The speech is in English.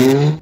Mm-hmm.